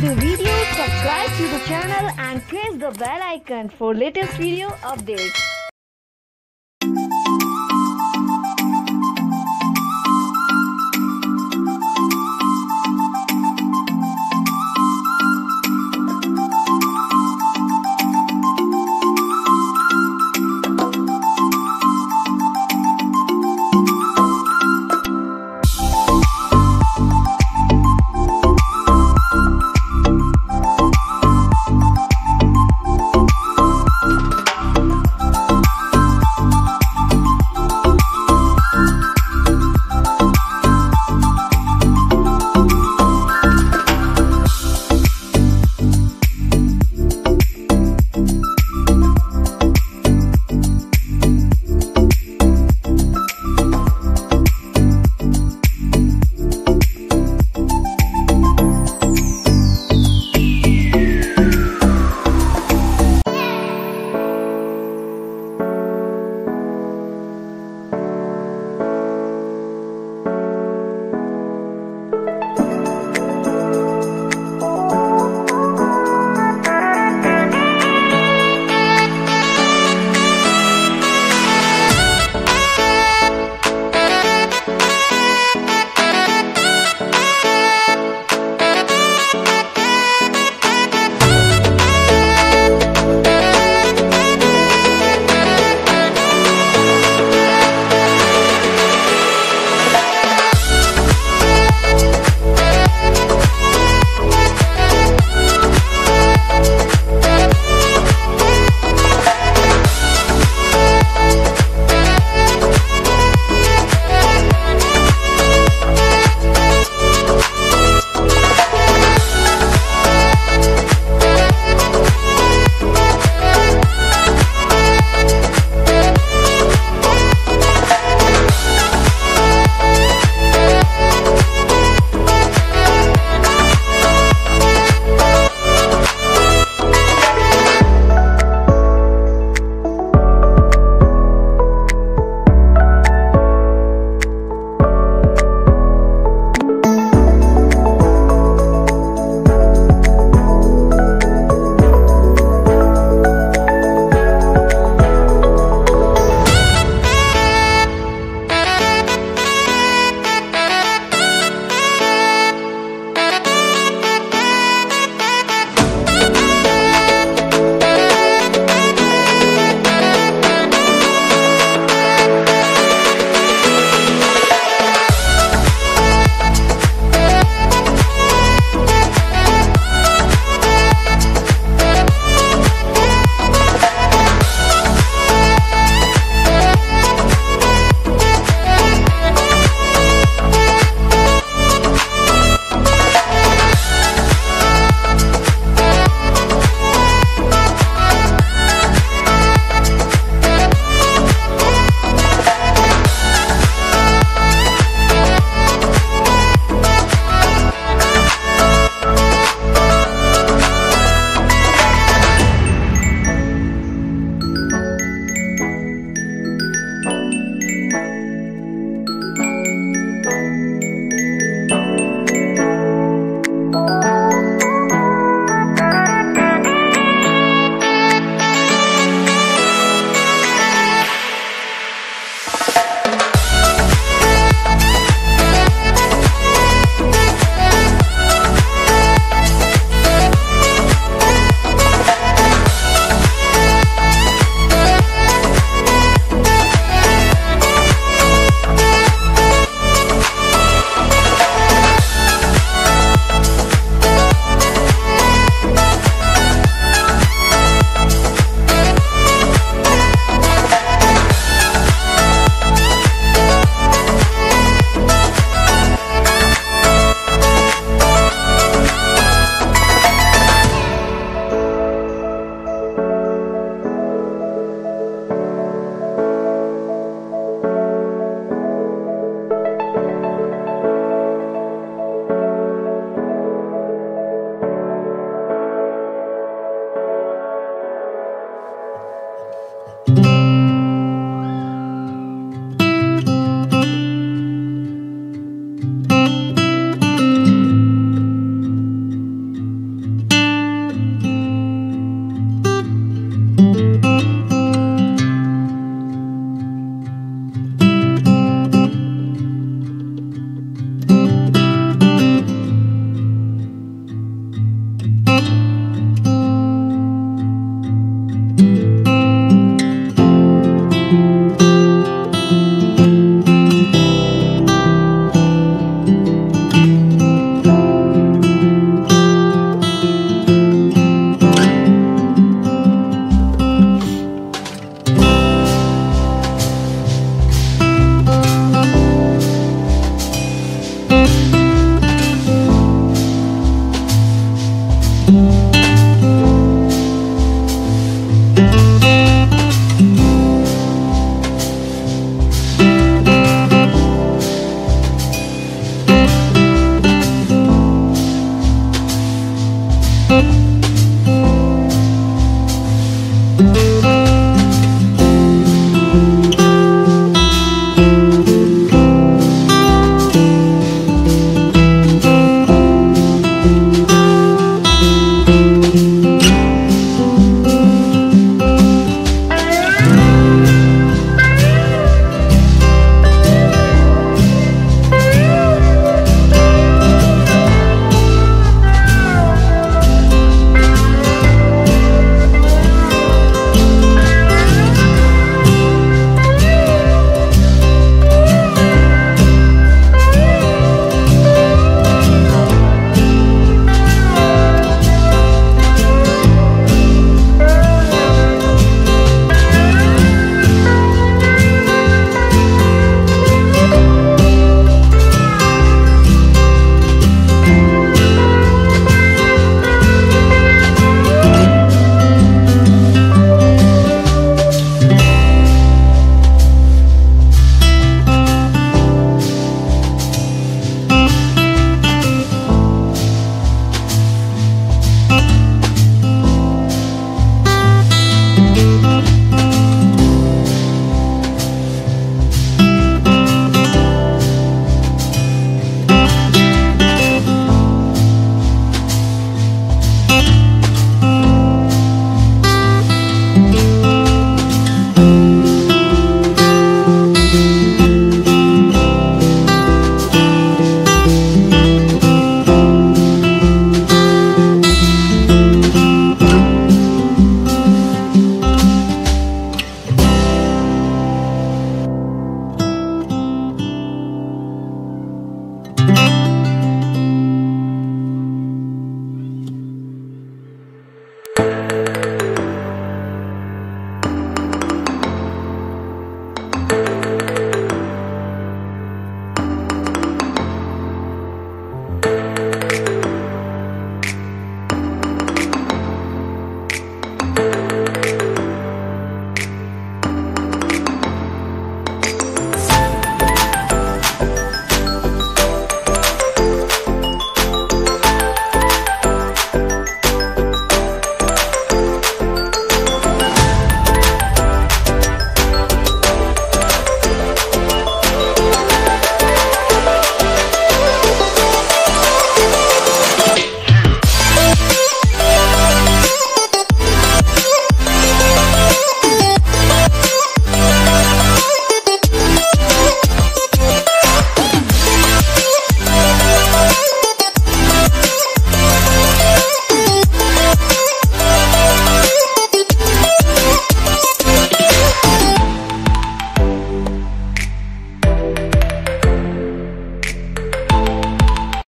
the video, subscribe to the channel and press the bell icon for latest video updates. thank mm -hmm. you